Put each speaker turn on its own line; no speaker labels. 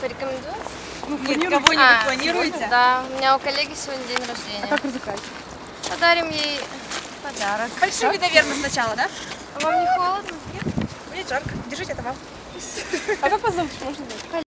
Порекомендую?
Ну,
Нет, кого-нибудь
А,
планируете?
Да, у меня у коллеги сегодня день рождения.
А как развлекать?
Подарим ей подарок.
Фальшивый, наверное, сначала, да?
А вам не холодно?
Мне жарко. Держите, это вам.
А как вас зовут, можно знать?